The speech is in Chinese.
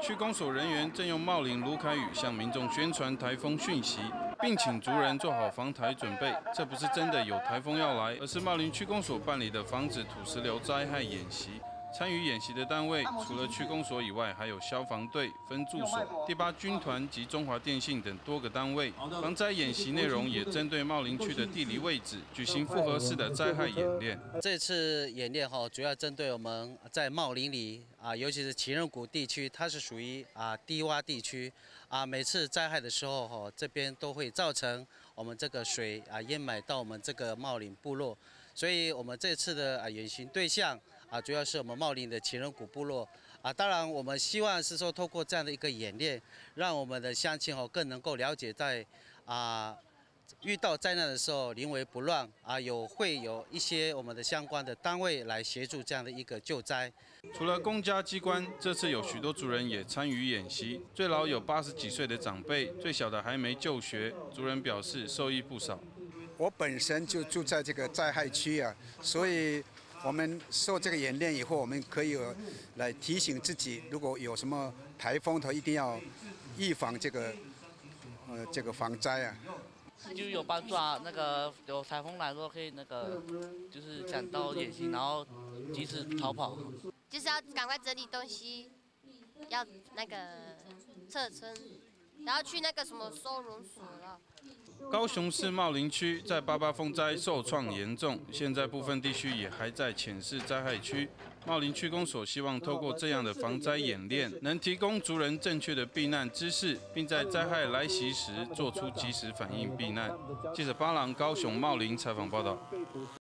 区公所人员正用茂林卢凯宇向民众宣传台风讯息，并请族人做好防台准备。这不是真的有台风要来，而是茂林区公所办理的防止土石流灾害演习。参与演习的单位除了区公所以外，还有消防队、分驻所、第八军团及中华电信等多个单位。防灾演习内容也针对茂林区的地理位置举行复合式的灾害演练。这次演练哈，主要针对我们在茂林里啊，尤其是情人谷地区，它是属于啊低洼地区啊。每次灾害的时候哈，这边都会造成我们这个水啊淹埋到我们这个茂林部落，所以我们这次的啊演习对象啊，主要是我们茂林的情人谷部落啊。当然，我们希望是说透过这样的一个演练，让我们的乡亲哦更能够了解在啊。遇到灾难的时候，临危不乱啊，有会有一些我们的相关的单位来协助这样的一个救灾。除了公家机关，这次有许多族人也参与演习。最老有八十几岁的长辈，最小的还没就学。族人表示受益不少。我本身就住在这个灾害区啊，所以我们受这个演练以后，我们可以来提醒自己，如果有什么台风头，一定要预防这个呃这个防灾啊。就有帮助啊，那个有台风来的时候可以那个，就是讲到演习，然后及时逃跑。就是要赶快整理东西，要那个撤村，然后去那个什么收容所了。高雄市茂林区在八八风灾受创严重，现在部分地区也还在浅市灾害区。茂林区公所希望透过这样的防灾演练，能提供族人正确的避难知识，并在灾害来袭时做出及时反应避难。记者巴郎高雄茂林采访报道。